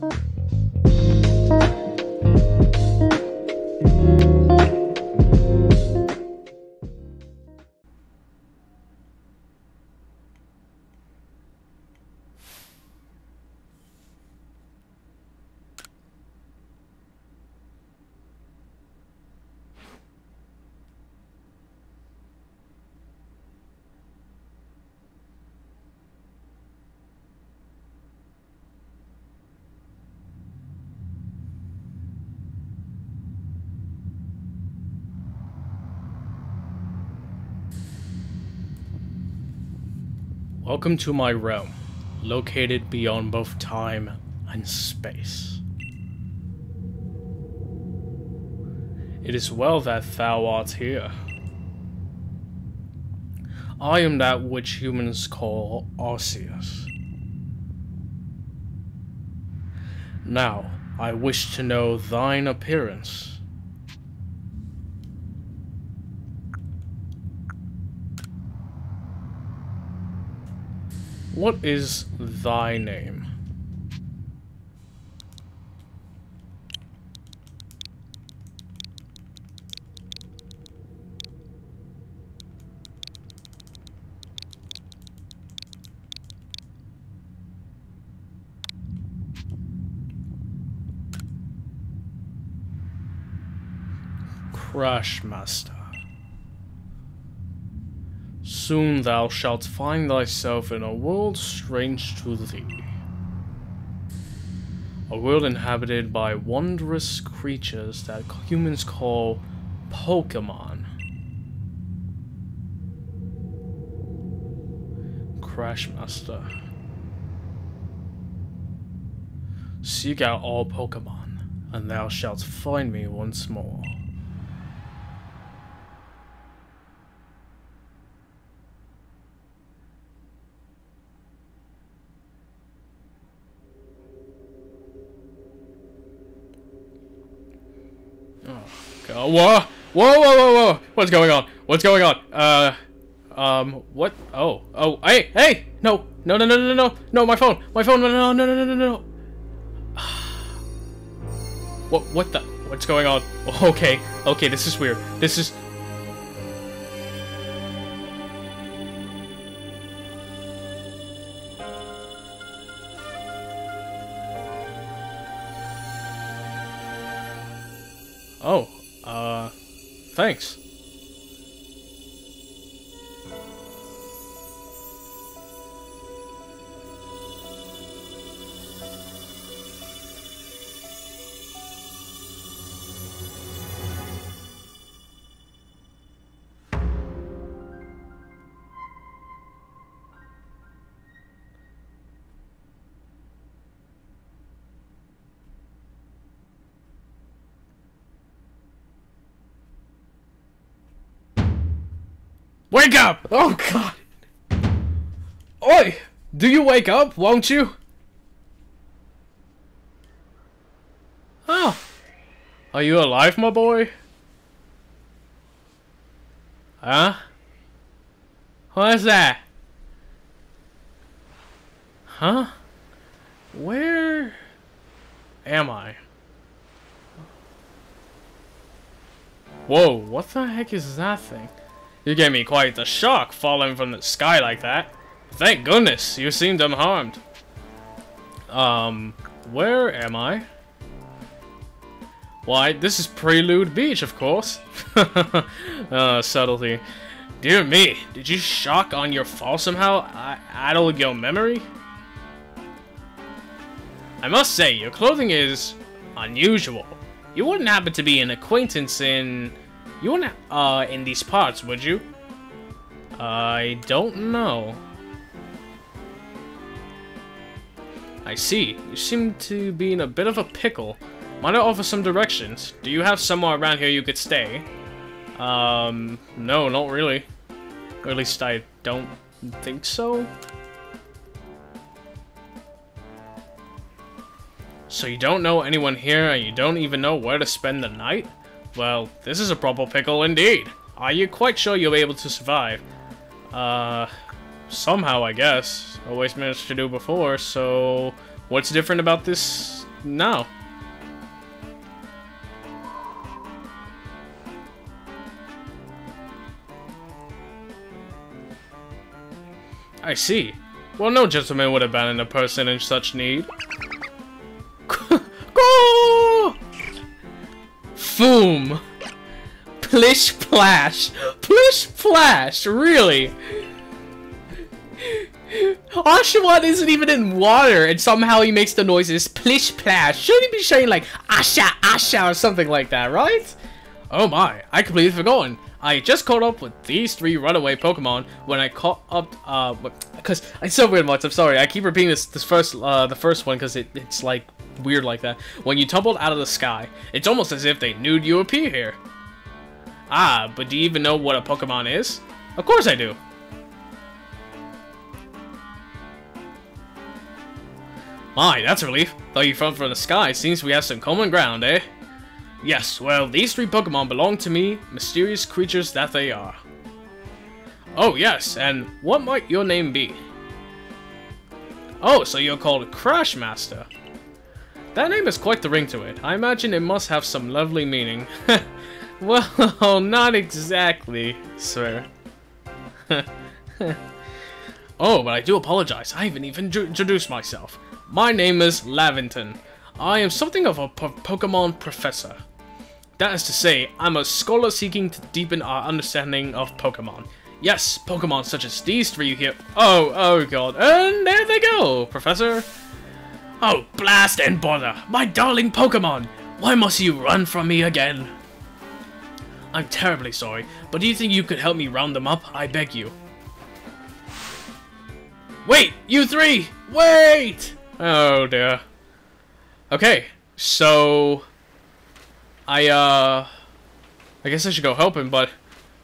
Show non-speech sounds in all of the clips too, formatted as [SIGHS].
Bye. Welcome to my realm, located beyond both time and space. It is well that thou art here. I am that which humans call Arceus. Now, I wish to know thine appearance. What is thy name? Crash Master. Soon thou shalt find thyself in a world strange to thee. A world inhabited by wondrous creatures that humans call Pokemon. Crash Master. Seek out all Pokemon, and thou shalt find me once more. Whoa! Whoa, whoa, whoa, whoa! What's going on? What's going on? Uh, um, what? Oh, oh, hey, hey! No, no, no, no, no, no, no, my phone! My phone! No, no, no, no, no, no, no! What, what the? What's going on? Okay, okay, this is weird. This is... thanks. Wake up! Oh god! Oi! Do you wake up, won't you? Oh. Are you alive, my boy? Huh? What's that? Huh? Where am I? Whoa, what the heck is that thing? You gave me quite the shock falling from the sky like that. Thank goodness, you seemed unharmed. Um, where am I? Why, this is Prelude Beach, of course. [LAUGHS] uh, subtlety. Dear me, did you shock on your fall somehow? I addle your memory? I must say, your clothing is unusual. You wouldn't happen to be an acquaintance in you wouldn't, uh, in these parts, would you? I don't know. I see. You seem to be in a bit of a pickle. Might I offer some directions? Do you have somewhere around here you could stay? Um, no, not really. Or at least I don't think so. So you don't know anyone here and you don't even know where to spend the night? Well, this is a proper pickle indeed. Are you quite sure you'll be able to survive? Uh, somehow, I guess. Always managed to do before, so... What's different about this now? I see. Well, no gentleman would abandon a person in such need. [LAUGHS] [LAUGHS] Foom! Plish Plash! Plish Plash! Really? Oshawott isn't even in water, and somehow he makes the noises plish plash. Shouldn't he be saying like Asha Asha or something like that, right? Oh my, I completely forgotten. I just caught up with these three runaway Pokemon when I caught up, uh, because it's so weird, much. I'm sorry. I keep repeating this, this first, uh, the first one because it, it's like weird like that. When you tumbled out of the sky, it's almost as if they knew you appear here. Ah, but do you even know what a Pokemon is? Of course I do. My, that's a relief. Though you fell from the sky, seems we have some common ground, eh? Yes, well, these three Pokemon belong to me, mysterious creatures that they are. Oh, yes, and what might your name be? Oh, so you're called Crash Master. That name has quite the ring to it. I imagine it must have some lovely meaning. [LAUGHS] well, [LAUGHS] not exactly, sir. [LAUGHS] oh, but I do apologize. I haven't even introduced myself. My name is Laventon. I am something of a po Pokemon professor. That is to say, I'm a scholar seeking to deepen our understanding of Pokemon. Yes, Pokemon such as these three here. Oh, oh god. And there they go, Professor. Oh, blast and bother. My darling Pokemon. Why must you run from me again? I'm terribly sorry, but do you think you could help me round them up? I beg you. Wait, you three! Wait! Oh dear. Okay, so... I, uh... I guess I should go help him, but...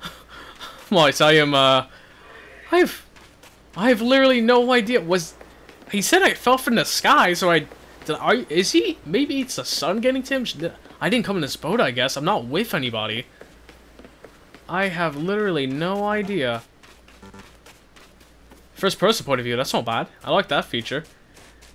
[LAUGHS] What? I am, uh... I've... I have literally no idea. Was... He said I fell from the sky, so I... Did I... Is he... Maybe it's the sun getting to him? I didn't come in this boat, I guess. I'm not with anybody. I have literally no idea. First person point of view, that's not bad. I like that feature.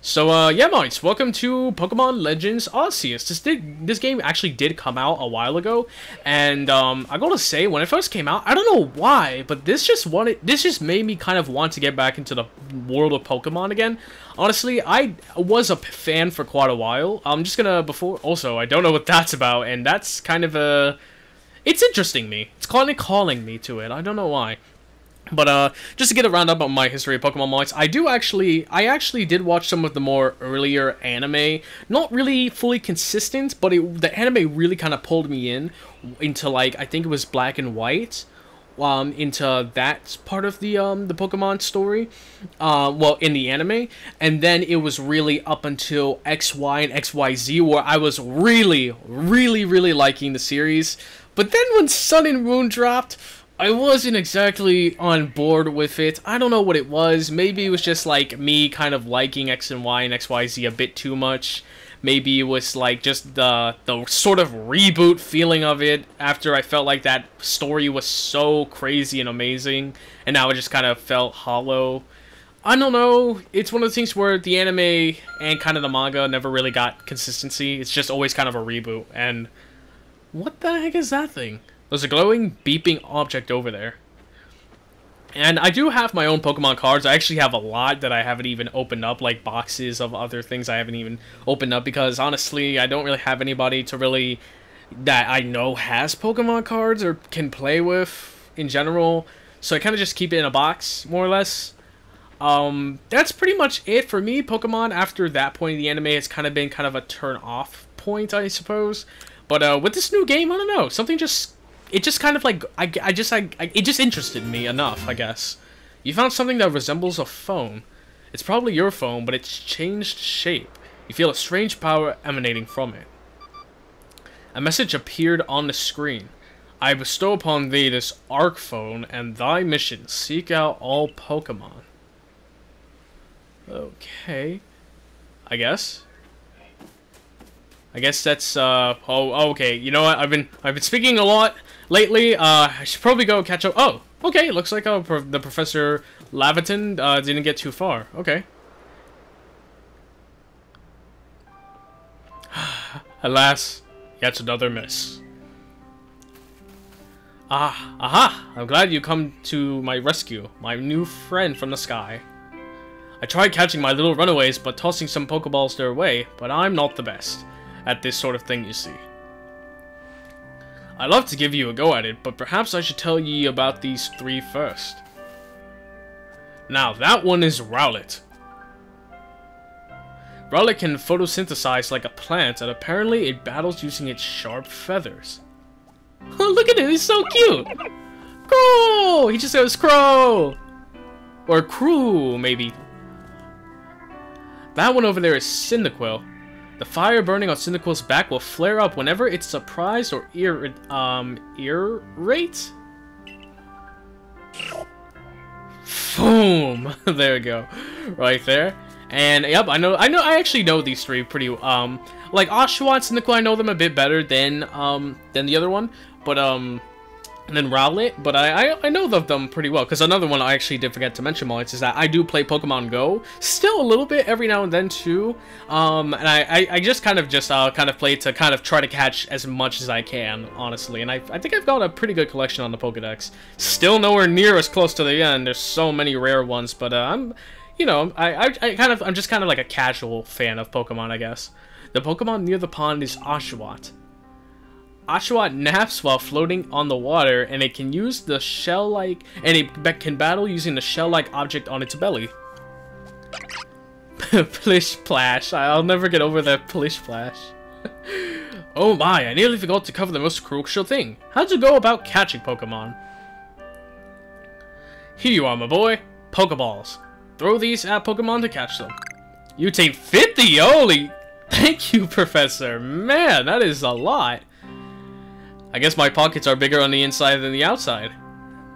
So, uh, yeah, mates, welcome to Pokemon Legends Arceus. This did, this game actually did come out a while ago, and, um, I gotta say, when it first came out, I don't know why, but this just wanted, this just made me kind of want to get back into the world of Pokemon again. Honestly, I was a fan for quite a while. I'm just gonna, before, also, I don't know what [LAUGHS] that's about, and that's kind of a, it's interesting me. It's kind of calling me to it. I don't know why. But uh, just to get a roundup on my history of Pokemon Mites, I do actually, I actually did watch some of the more earlier anime. Not really fully consistent, but it, the anime really kind of pulled me in into like I think it was Black and White, um, into that part of the um the Pokemon story, uh, well in the anime, and then it was really up until X Y and X Y Z where I was really, really, really liking the series. But then when Sun and Moon dropped I wasn't exactly on board with it. I don't know what it was. Maybe it was just like me kind of liking X and Y and XYZ a bit too much. Maybe it was like just the the sort of reboot feeling of it after I felt like that story was so crazy and amazing and now it just kind of felt hollow. I don't know. It's one of the things where the anime and kind of the manga never really got consistency. It's just always kind of a reboot. And what the heck is that thing? There's a glowing, beeping object over there. And I do have my own Pokemon cards. I actually have a lot that I haven't even opened up, like boxes of other things I haven't even opened up because honestly, I don't really have anybody to really that I know has Pokemon cards or can play with in general. So I kind of just keep it in a box, more or less. Um, that's pretty much it for me. Pokemon after that point in the anime has kind of been kind of a turn off point, I suppose. But uh, with this new game, I don't know. Something just it just kind of like I, I just I, it just interested me enough I guess. You found something that resembles a phone. It's probably your phone but it's changed shape. You feel a strange power emanating from it. A message appeared on the screen. I bestow upon thee this arc phone and thy mission. Seek out all Pokemon. Okay. I guess. I guess that's uh oh okay. You know what? I've been I've been speaking a lot lately. Uh, I should probably go catch up. Oh, okay. Looks like uh, the Professor Laventon uh, didn't get too far. Okay. [SIGHS] Alas, yet another miss. Ah, aha! I'm glad you come to my rescue, my new friend from the sky. I tried catching my little runaways, but tossing some Pokeballs their way, but I'm not the best at this sort of thing, you see. I'd love to give you a go at it, but perhaps I should tell ye about these three first. Now, that one is Rowlet. Rowlet can photosynthesize like a plant, and apparently it battles using its sharp feathers. Oh, look at it, he's so cute! Crow! He just goes Crow! Or Crew, maybe. That one over there is Cyndaquil. The fire burning on Cyndaquil's back will flare up whenever it's surprised or ir um, irrate? Boom! [LAUGHS] there we go. Right there. And yep, I know I know I actually know these three pretty um like Oshawott and Cyndaquil I know them a bit better than um than the other one, but um and then Rowlet, but I, I, I know of them pretty well, because another one I actually did forget to mention, Moritz, is that I do play Pokemon Go, still a little bit every now and then too, um, and I, I, I just kind of just uh, kind of play to kind of try to catch as much as I can, honestly, and I, I think I've got a pretty good collection on the Pokedex. Still nowhere near as close to the end, there's so many rare ones, but uh, I'm, you know, I, I, I kind of, I'm just kind of like a casual fan of Pokemon, I guess. The Pokemon near the pond is Oshawott. Oshawott naps while floating on the water, and it can use the shell-like, and it can battle using the shell-like object on its belly. [LAUGHS] plish Plash. I'll never get over that Plish Plash. [LAUGHS] oh my, I nearly forgot to cover the most crucial thing. How'd you go about catching Pokemon? Here you are, my boy. Pokeballs. Throw these at Pokemon to catch them. You take 50, holy... [LAUGHS] Thank you, Professor. Man, that is a lot. I guess my pockets are bigger on the inside than the outside.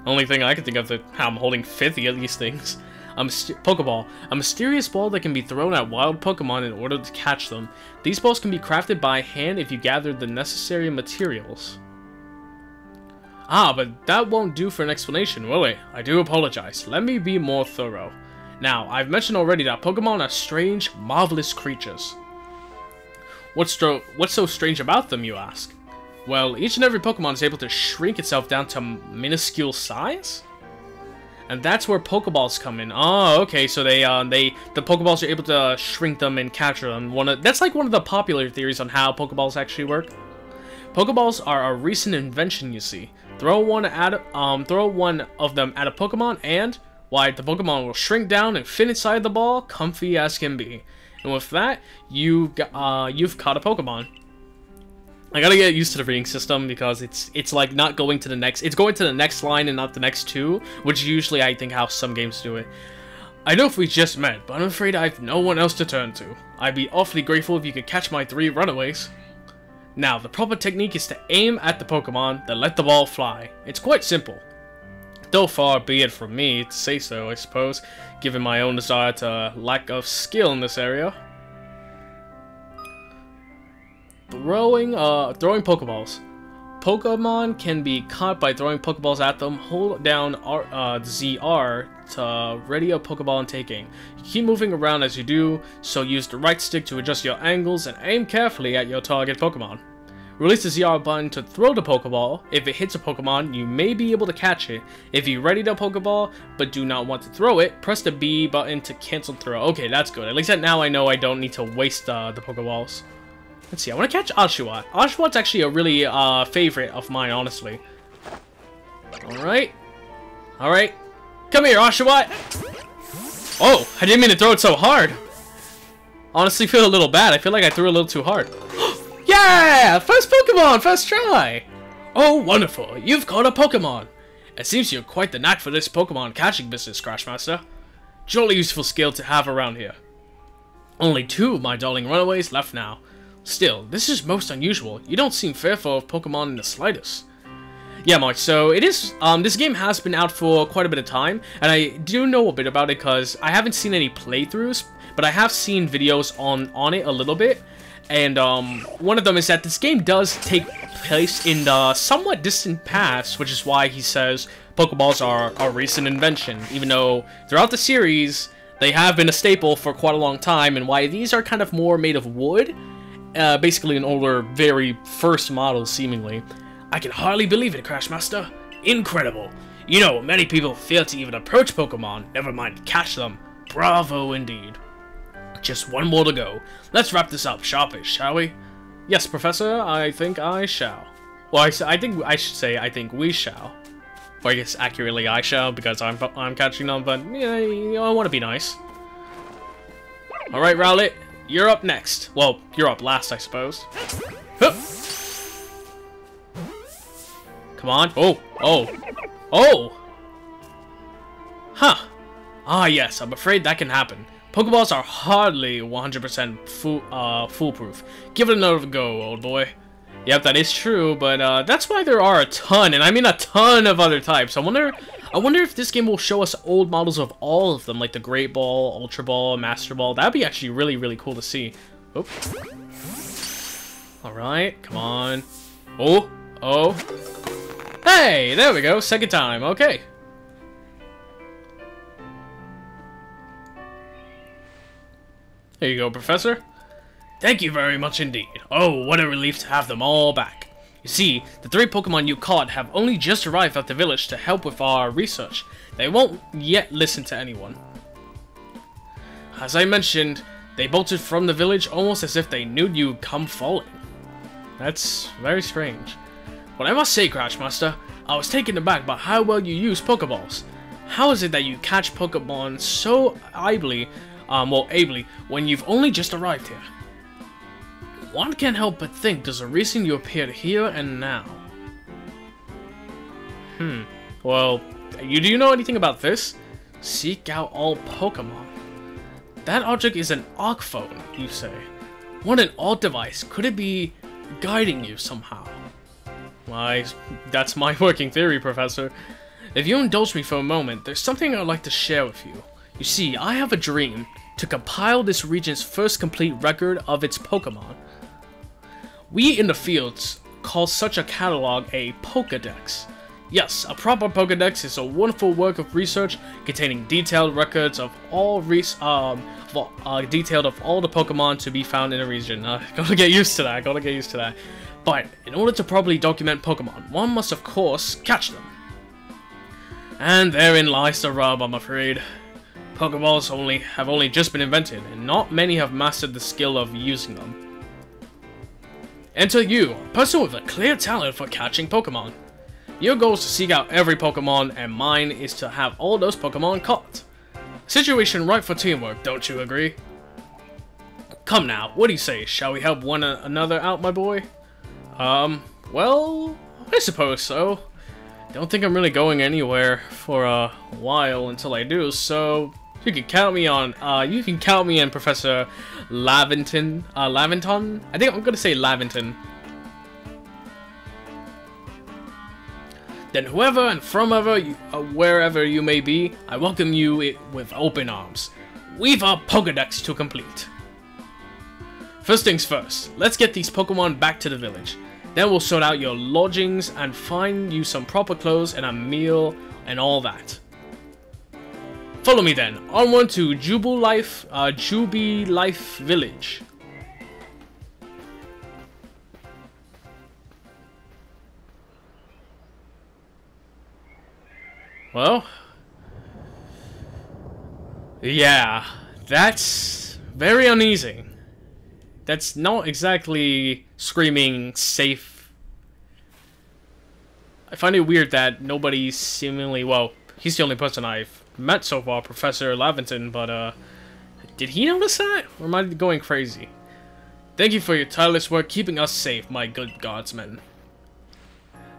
Only thing I can think of is how I'm holding 50 of these things. A Pokeball. A mysterious ball that can be thrown at wild Pokemon in order to catch them. These balls can be crafted by hand if you gather the necessary materials. Ah, but that won't do for an explanation, will it? I do apologize. Let me be more thorough. Now, I've mentioned already that Pokemon are strange, marvelous creatures. What's, what's so strange about them, you ask? Well, each and every Pokemon is able to shrink itself down to minuscule size? And that's where Pokeballs come in. Oh, okay, so they, uh, they, the Pokeballs are able to shrink them and capture them. One of, that's like one of the popular theories on how Pokeballs actually work. Pokeballs are a recent invention, you see. Throw one at, um, throw one of them at a Pokemon, and why the Pokemon will shrink down and fit inside the ball, comfy as can be. And with that, you, uh, you've caught a Pokemon. I gotta get used to the reading system because it's it's like not going to the next it's going to the next line and not the next two, which usually I think how some games do it. I know if we just met, but I'm afraid I've no one else to turn to. I'd be awfully grateful if you could catch my three runaways. Now, the proper technique is to aim at the Pokemon, then let the ball fly. It's quite simple. Though far be it from me to say so, I suppose, given my own desire to lack of skill in this area. Throwing, uh, throwing Pokeballs. Pokemon can be caught by throwing Pokeballs at them. Hold down R, uh, ZR to ready a Pokeball and taking. keep moving around as you do, so use the right stick to adjust your angles and aim carefully at your target Pokemon. Release the ZR button to throw the Pokeball. If it hits a Pokemon, you may be able to catch it. If you ready the Pokeball, but do not want to throw it, press the B button to cancel throw. Okay, that's good. At least now I know I don't need to waste uh, the Pokeballs. Let's see, I want to catch Oshawott. Oshawott's actually a really uh, favorite of mine, honestly. Alright. Alright. Come here, Oshawott! Oh, I didn't mean to throw it so hard. Honestly, [LAUGHS] feel a little bad. I feel like I threw a little too hard. [GASPS] yeah! First Pokemon, first try! Oh, wonderful. You've caught a Pokemon. It seems you're quite the knack for this Pokemon catching business, Crashmaster. Jolly useful skill to have around here. Only two of my darling runaways left now. Still, this is most unusual. You don't seem fearful of Pokemon in the slightest. Yeah, Mark, so it is, um, this game has been out for quite a bit of time, and I do know a bit about it because I haven't seen any playthroughs, but I have seen videos on, on it a little bit, and, um, one of them is that this game does take place in the somewhat distant past, which is why he says Pokeballs are a recent invention, even though throughout the series, they have been a staple for quite a long time, and why these are kind of more made of wood, uh, basically an older, very first model, seemingly. I can hardly believe it, Crashmaster. Incredible. You know, many people fail to even approach Pokemon, never mind catch them. Bravo indeed. Just one more to go. Let's wrap this up sharpish, shall we? Yes, Professor, I think I shall. Well, I, I think I should say I think we shall. Or I guess accurately I shall, because I'm, I'm catching them, but yeah, I want to be nice. Alright, Rowlet, you're up next. Well, you're up last, I suppose. Hup. Come on. Oh, oh, oh! Huh. Ah, yes, I'm afraid that can happen. Pokeballs are hardly 100% fool, uh, foolproof. Give it another go, old boy. Yep, that is true, but uh, that's why there are a ton, and I mean a ton of other types. I wonder, I wonder if this game will show us old models of all of them, like the Great Ball, Ultra Ball, Master Ball. That'd be actually really, really cool to see. Oh. Alright, come on. Oh, oh. Hey, there we go, second time, okay. There you go, Professor. Thank you very much indeed. Oh, what a relief to have them all back. You see, the three Pokemon you caught have only just arrived at the village to help with our research. They won't yet listen to anyone. As I mentioned, they bolted from the village almost as if they knew you'd come falling. That's very strange. But I must say, Crashmaster, I was taken aback by how well you use Pokeballs. How is it that you catch Pokemon so ably um, well, ably, when you've only just arrived here. One can't help but think there's a reason you appeared here and now. Hmm, well, you do you know anything about this? Seek out all Pokemon. That object is an Arc phone, you say. What an odd device. Could it be guiding you somehow? Why, that's my [LAUGHS] working theory, Professor. If you indulge me for a moment, there's something I'd like to share with you. You see, I have a dream to compile this region's first complete record of its Pokemon. We in the fields call such a catalog a Pokedex. Yes, a proper Pokedex is a wonderful work of research containing detailed records of all um, uh, detailed of all the Pokemon to be found in a region. Uh, [LAUGHS] gotta get used to that. Gotta get used to that. But in order to properly document Pokemon, one must of course catch them. And therein lies the rub, I'm afraid. Pokeballs only have only just been invented, and not many have mastered the skill of using them. Enter you, a person with a clear talent for catching Pokemon. Your goal is to seek out every Pokemon, and mine is to have all those Pokemon caught. Situation right for teamwork, don't you agree? Come now, what do you say? Shall we help one another out, my boy? Um, well, I suppose so. Don't think I'm really going anywhere for a while until I do, so you can count me on, uh, you can count me in Professor Laventon, uh, Laventon? I think I'm gonna say Laventon. Then whoever and from ever, you, uh, wherever you may be, I welcome you with open arms. We've our Pokedex to complete. First things first, let's get these Pokemon back to the village. Then we'll sort out your lodgings and find you some proper clothes and a meal and all that. Follow me then. Onward to Jubu Life, uh, Jubilife Village. Well, yeah, that's very uneasy. That's not exactly screaming safe. I find it weird that nobody seemingly, well, he's the only person I've met so far, Professor Laventon, but, uh, did he notice that? Or am I going crazy? Thank you for your tireless work keeping us safe, my good guardsmen.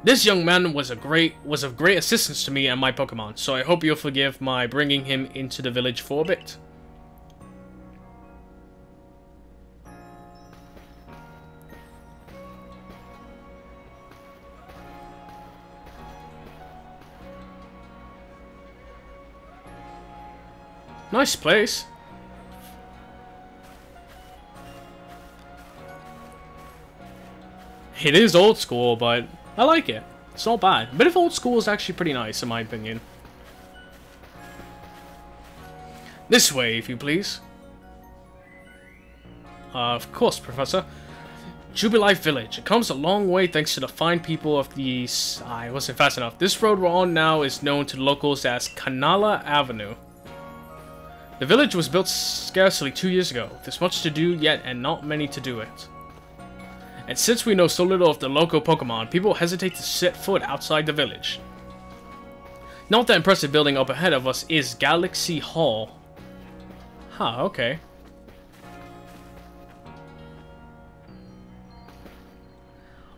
This young man was a great was of great assistance to me and my Pokemon, so I hope you'll forgive my bringing him into the village for a bit. Nice place. It is old school, but I like it. It's not bad. A bit of old school is actually pretty nice, in my opinion. This way, if you please. Uh, of course, Professor. Jubilife Village. It comes a long way thanks to the fine people of the... I wasn't fast enough. This road we're on now is known to locals as Canala Avenue. The village was built scarcely two years ago. There's much to do yet and not many to do it. And since we know so little of the local Pokemon, people hesitate to set foot outside the village. Not that impressive building up ahead of us is Galaxy Hall. Huh, okay.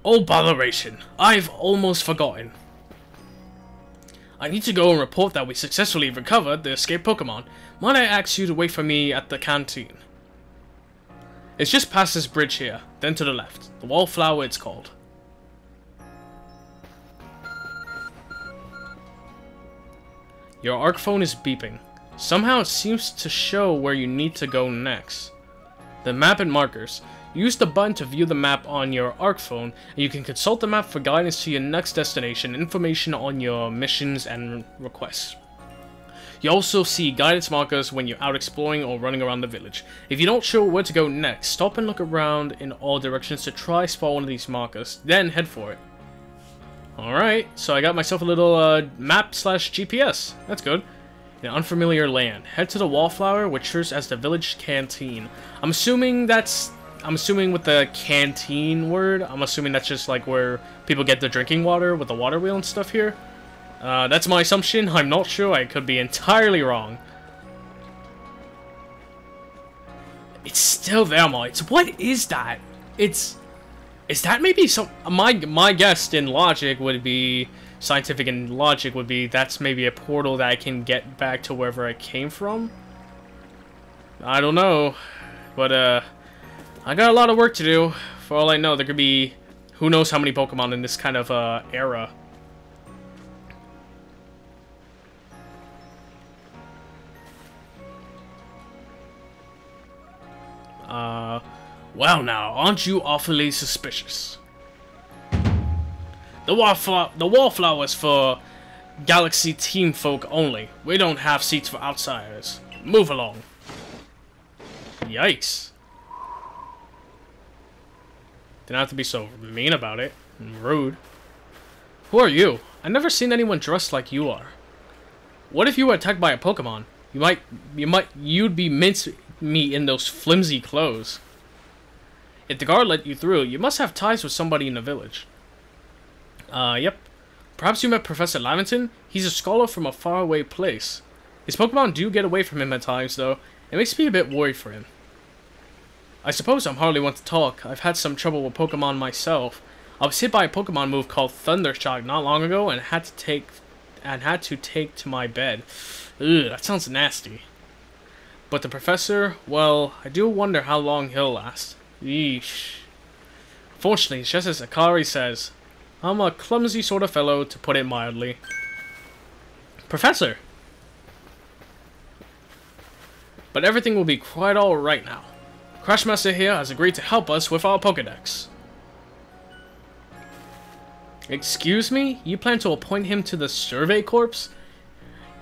Oh, botheration. I've almost forgotten. I need to go and report that we successfully recovered the escaped Pokemon. Might I ask you to wait for me at the canteen? It's just past this bridge here, then to the left. The Wallflower it's called. Your ARC phone is beeping. Somehow it seems to show where you need to go next. The map and markers. Use the button to view the map on your ARC phone, and you can consult the map for guidance to your next destination, information on your missions and requests. You also see guidance markers when you're out exploring or running around the village. If you're not sure where to go next, stop and look around in all directions to try spot one of these markers, then head for it. Alright, so I got myself a little uh, map slash GPS. That's good. In unfamiliar land. Head to the Wallflower, which serves as the village canteen. I'm assuming that's I'm assuming with the canteen word, I'm assuming that's just like where people get the drinking water with the water wheel and stuff here. Uh, that's my assumption. [LAUGHS] I'm not sure. I could be entirely wrong. It's still there, Mites. What is that? It's... Is that maybe some... My, my guess in logic would be... Scientific and logic would be that's maybe a portal that I can get back to wherever I came from? I don't know. But, uh... I got a lot of work to do. For all I know, there could be who knows how many Pokemon in this kind of uh, era. Uh, well now, aren't you awfully suspicious? The wallflower, the wallflowers for Galaxy team folk only. We don't have seats for outsiders. Move along. Yikes. Didn't have to be so mean about it. and Rude. Who are you? I've never seen anyone dressed like you are. What if you were attacked by a Pokemon? You might, you might, you'd be mince meat in those flimsy clothes. If the guard let you through, you must have ties with somebody in the village. Uh, yep. Perhaps you met Professor Laventon? He's a scholar from a faraway place. His Pokemon do get away from him at times, though. It makes me a bit worried for him. I suppose I'm hardly one to talk. I've had some trouble with Pokemon myself. I was hit by a Pokemon move called Thundershock not long ago and had to take and had to take to my bed. Ugh, that sounds nasty. But the professor, well, I do wonder how long he'll last. Yeesh. Fortunately, just as Akari says, I'm a clumsy sort of fellow, to put it mildly. Professor! But everything will be quite alright now. Crashmaster here has agreed to help us with our Pokedex. Excuse me? You plan to appoint him to the Survey Corps?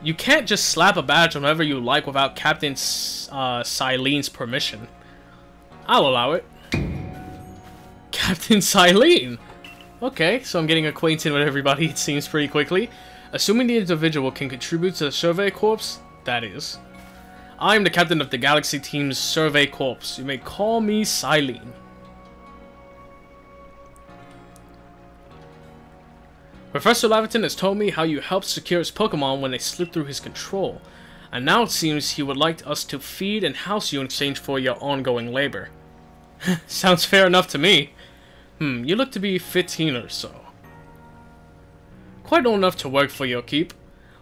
You can't just slap a badge on whoever you like without Captain uh, Cyllene's permission. I'll allow it. [LAUGHS] Captain Cylene! Okay, so I'm getting acquainted with everybody, it seems, pretty quickly. Assuming the individual can contribute to the Survey Corps, that is. I am the captain of the Galaxy Team's Survey Corps. You may call me Cyllene. Professor Laventon has told me how you helped secure his Pokemon when they slipped through his control, and now it seems he would like us to feed and house you in exchange for your ongoing labor. [LAUGHS] Sounds fair enough to me. Hmm, you look to be 15 or so. Quite old enough to work for your keep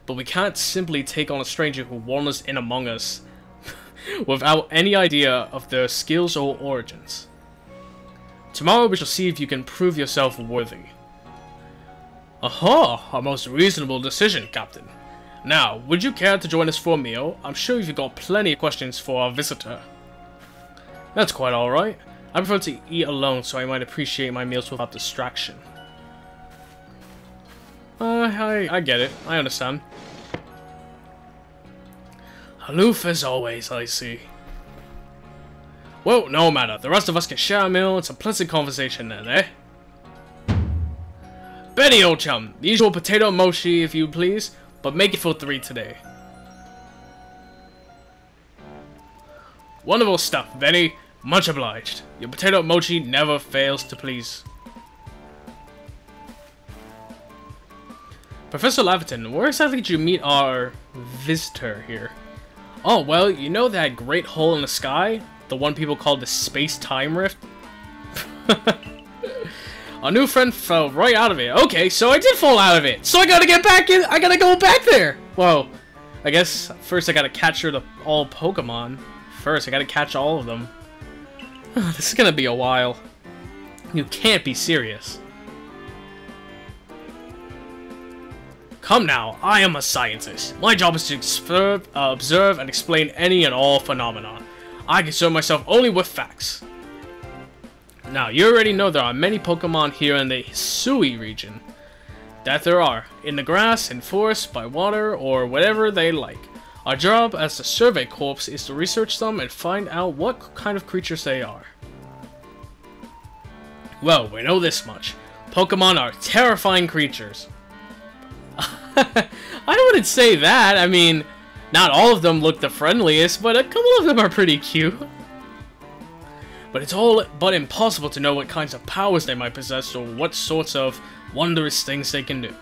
but we can't simply take on a stranger who wanders in among us [LAUGHS] without any idea of their skills or origins. Tomorrow we shall see if you can prove yourself worthy. Aha! A most reasonable decision, Captain. Now, would you care to join us for a meal? I'm sure you've got plenty of questions for our visitor. That's quite alright. I prefer to eat alone so I might appreciate my meals without distraction. Uh, I, I get it. I understand. Aloof as always, I see. Well, no matter. The rest of us can share a meal It's a pleasant conversation then, eh? Benny, old chum, the usual potato mochi if you please, but make it for three today. Wonderful stuff, Benny. Much obliged. Your potato mochi never fails to please. Professor Laventon, where exactly did you meet our visitor here? Oh, well, you know that great hole in the sky? The one people call the space-time rift? [LAUGHS] Our new friend fell right out of it. Okay, so I did fall out of it. So I gotta get back in. I gotta go back there. Whoa. I guess first I gotta capture the all Pokemon. First, I gotta catch all of them. [SIGHS] this is gonna be a while. You can't be serious. Come now, I am a scientist. My job is to observe, uh, observe and explain any and all phenomena. I concern myself only with facts. Now, you already know there are many Pokemon here in the Hisui region. That there are, in the grass, in forest, by water, or whatever they like. Our job as the Survey Corps is to research them and find out what kind of creatures they are. Well, we know this much. Pokemon are terrifying creatures. [LAUGHS] I wouldn't say that. I mean, not all of them look the friendliest, but a couple of them are pretty cute. But it's all but impossible to know what kinds of powers they might possess or what sorts of wondrous things they can do.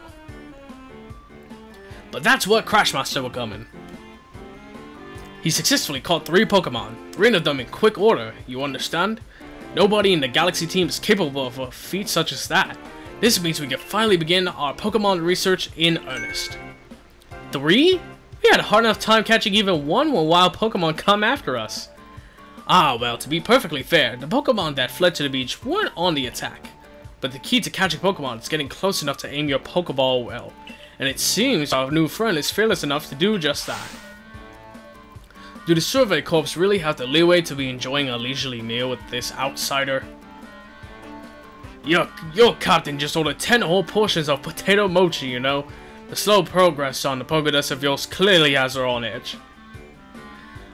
But that's what Crashmaster will come in. He successfully caught three Pokemon, three of them in quick order, you understand? Nobody in the Galaxy team is capable of a feat such as that. This means we can finally begin our Pokemon research in earnest. Three? We had a hard enough time catching even one when wild Pokemon come after us. Ah, well, to be perfectly fair, the Pokemon that fled to the beach weren't on the attack. But the key to catching Pokemon is getting close enough to aim your Pokeball well. And it seems our new friend is fearless enough to do just that. Do the Survey Corps really have the leeway to be enjoying a leisurely meal with this outsider? Your, your captain just ordered 10 whole portions of potato mochi, you know? The slow progress on the Pokedex of yours clearly has her on edge.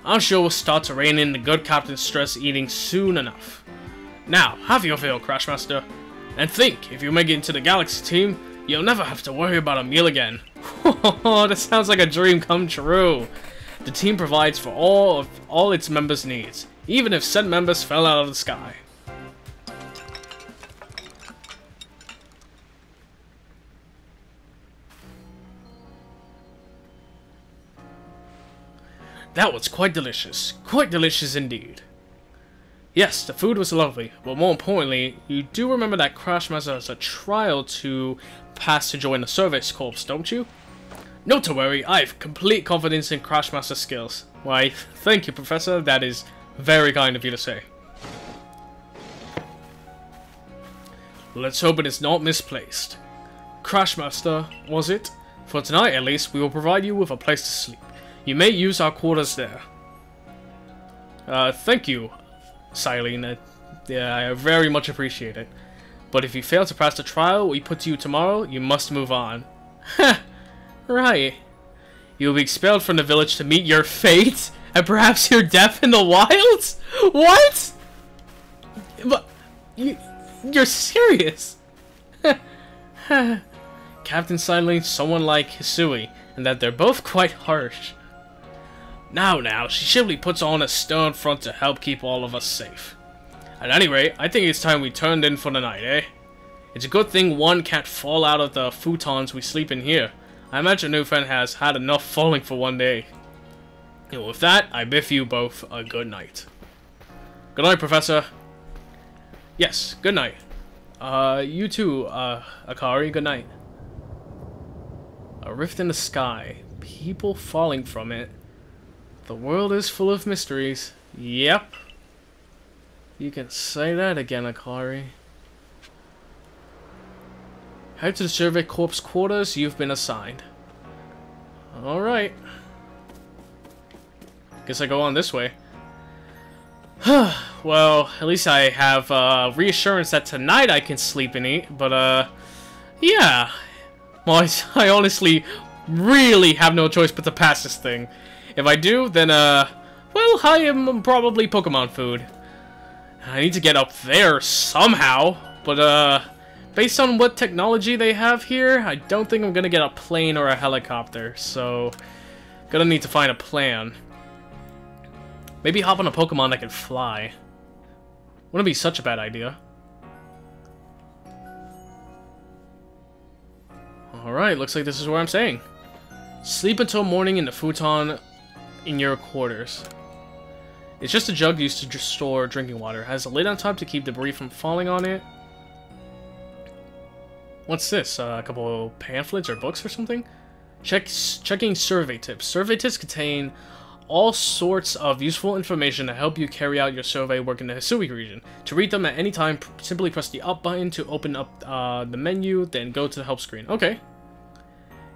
I'm sure we'll start to rein in the good captain's stress eating soon enough. Now, have your fill, Crashmaster. And think, if you make it into the Galaxy team, you'll never have to worry about a meal again. [LAUGHS] That sounds like a dream come true. The team provides for all of all its members' needs, even if said members fell out of the sky. That was quite delicious. Quite delicious indeed. Yes, the food was lovely, but more importantly, you do remember that Crashmaster has a trial to pass to join the Survey Corps, don't you? Not to worry, I have complete confidence in Crashmaster's skills. Why, thank you, Professor. That is very kind of you to say. Let's hope it is not misplaced. Crashmaster, was it? For tonight, at least, we will provide you with a place to sleep. You may use our quarters there. Uh, thank you, Cyllene. Yeah, I very much appreciate it. But if you fail to pass the trial we put to you tomorrow, you must move on. Heh, right. You will be expelled from the village to meet your fate, and perhaps your death in the wilds? What? But, you, you're serious? Captain Cyllene, someone like Hisui, and that they're both quite harsh. Now, now, she simply puts on a stern front to help keep all of us safe. At any rate, I think it's time we turned in for the night, eh? It's a good thing one can't fall out of the futons we sleep in here. I imagine Newfen has had enough falling for one day. And with that, I bid you both a good night. Good night, Professor. Yes, good night. Uh, you too, uh, Akari, good night. A rift in the sky. People falling from it. The world is full of mysteries. Yep. You can say that again, Akari. Head to the Survey Corps quarters you've been assigned. Alright. Guess I go on this way. [SIGHS] well, at least I have uh, reassurance that tonight I can sleep and eat, but uh, yeah. Well, I, [LAUGHS] I honestly really have no choice but to pass this thing. If I do, then, uh, well, I am probably Pokemon food. I need to get up there somehow, but uh, based on what technology they have here, I don't think I'm gonna get a plane or a helicopter, so gonna need to find a plan. Maybe hop on a Pokemon that can fly. Wouldn't be such a bad idea. Alright, looks like this is where I'm staying. Sleep until morning in the futon in your quarters. It's just a jug used to store drinking water. It has a lid on top to keep debris from falling on it. What's this? Uh, a couple pamphlets or books or something? Check, checking survey tips. Survey tips contain all sorts of useful information to help you carry out your survey work in the Hisui region. To read them at any time, simply press the up button to open up uh, the menu, then go to the help screen. Okay.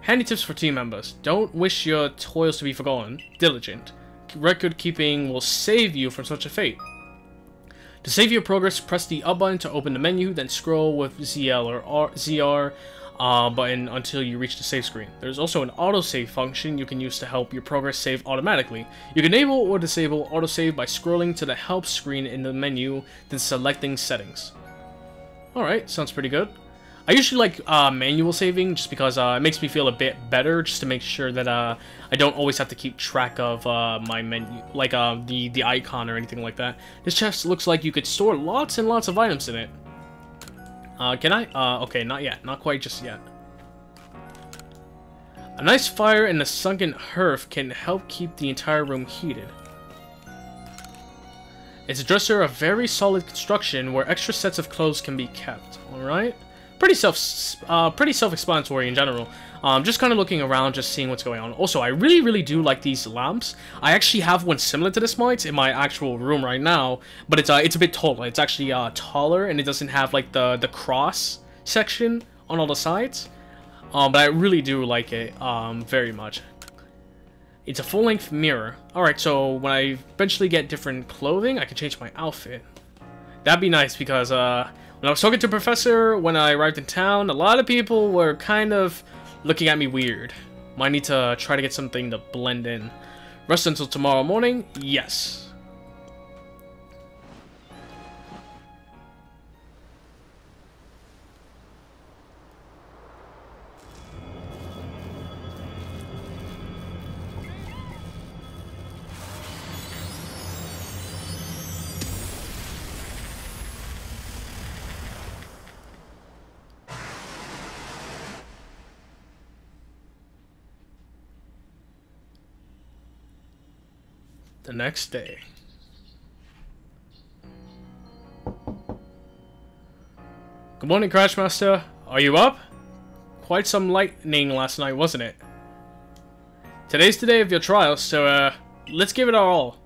Handy tips for team members. Don't wish your toils to be forgotten. Diligent. Record keeping will save you from such a fate. To save your progress, press the up button to open the menu, then scroll with ZL or R ZR uh, button until you reach the save screen. There's also an autosave function you can use to help your progress save automatically. You can enable or disable autosave by scrolling to the help screen in the menu, then selecting settings. Alright, sounds pretty good. I usually like uh, manual saving just because uh, it makes me feel a bit better, just to make sure that uh, I don't always have to keep track of uh, my menu, like uh, the, the icon or anything like that. This chest looks like you could store lots and lots of items in it. Uh, can I? Okay, not yet. Not quite just yet. A nice fire in a sunken hearth can help keep the entire room heated. It's a dresser of very solid construction where extra sets of clothes can be kept. Alright? Pretty self, uh, pretty self-explanatory in general. Um, just kind of looking around, just seeing what's going on. Also, I really, really do like these lamps. I actually have one similar to this might in my actual room right now, but it's uh, it's a bit taller. It's actually uh, taller, and it doesn't have like the the cross section on all the sides. Um, but I really do like it um, very much. It's a full-length mirror. Alright, so when I eventually get different clothing, I can change my outfit. That'd be nice because uh, when I was talking to Professor when I arrived in town, a lot of people were kind of looking at me weird. Might need to try to get something to blend in. Rest until tomorrow morning? Yes. Next day. Good morning, Crashmaster. Are you up? Quite some lightning last night, wasn't it? Today's the day of your trial, so, uh, let's give it our all.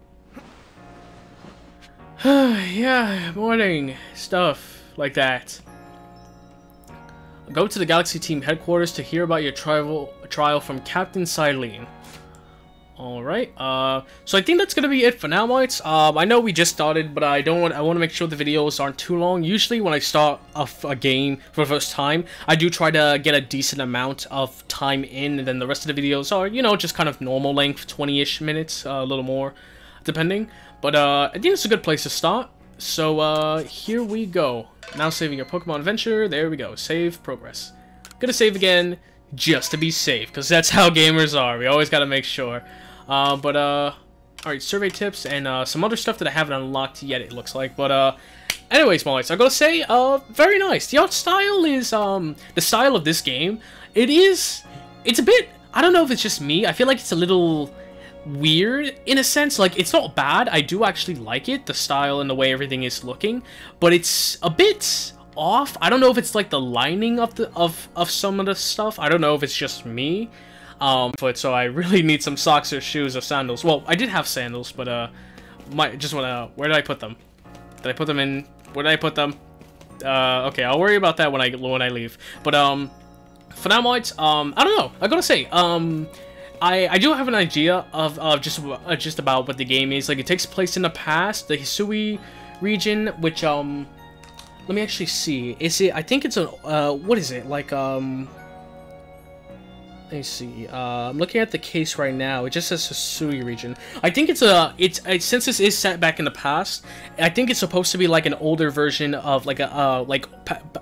[SIGHS] yeah, morning stuff like that. Go to the Galaxy Team headquarters to hear about your trial, trial from Captain Cyllene. Alright, uh, so I think that's gonna be it for now, mates. Um, I know we just started, but I don't want, I want to make sure the videos aren't too long. Usually when I start a, a game for the first time, I do try to get a decent amount of time in, and then the rest of the videos are, you know, just kind of normal length, 20-ish minutes, uh, a little more, depending. But, uh, I think it's a good place to start. So, uh, here we go. Now saving your Pokemon Adventure, there we go, save progress. Gonna save again, just to be safe, because that's how gamers are, we always gotta make sure. Uh, but, uh, alright, survey tips and, uh, some other stuff that I haven't unlocked yet, it looks like. But, uh, anyways, Mollies, I gotta say, uh, very nice. The art style is, um, the style of this game, it is, it's a bit, I don't know if it's just me, I feel like it's a little weird in a sense like it's not bad i do actually like it the style and the way everything is looking but it's a bit off i don't know if it's like the lining of the of of some of the stuff i don't know if it's just me um, foot, so I really need some socks or shoes or sandals. Well, I did have sandals, but uh, my just wanna. Where did I put them? Did I put them in? Where did I put them? Uh, okay, I'll worry about that when I when I leave. But um, for now, mates, um, I don't know. I gotta say, um. I, I do have an idea of, of just uh, just about what the game is. Like, it takes place in the past, the Hisui region, which, um... Let me actually see. Is it... I think it's a... Uh, what is it? Like, um... Let me see. Uh, I'm looking at the case right now. It just says Hisui region. I think it's a. It's, it's since this is set back in the past. I think it's supposed to be like an older version of like a uh, like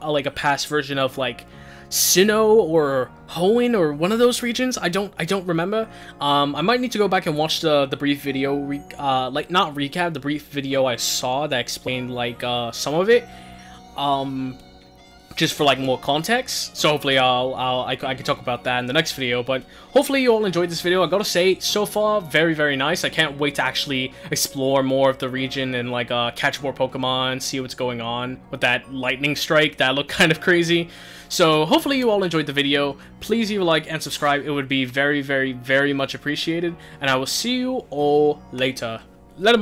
like a past version of like Sinnoh or Hoenn or one of those regions. I don't I don't remember. Um, I might need to go back and watch the the brief video. Uh, like not recap the brief video I saw that explained like uh, some of it. Um, just for like more context. So hopefully I'll, I'll I, I can talk about that in the next video. But hopefully you all enjoyed this video. I gotta say, so far very very nice. I can't wait to actually explore more of the region and like uh, catch more Pokemon, see what's going on with that lightning strike that looked [LAUGHS] kind of crazy. So hopefully you all enjoyed the video. Please leave a like and subscribe. It would be very very very much appreciated. And I will see you all later. Later,